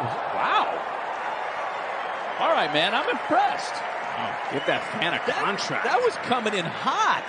Wow. All right, man, I'm impressed. Oh, give that fan a That, contract. that was coming in hot.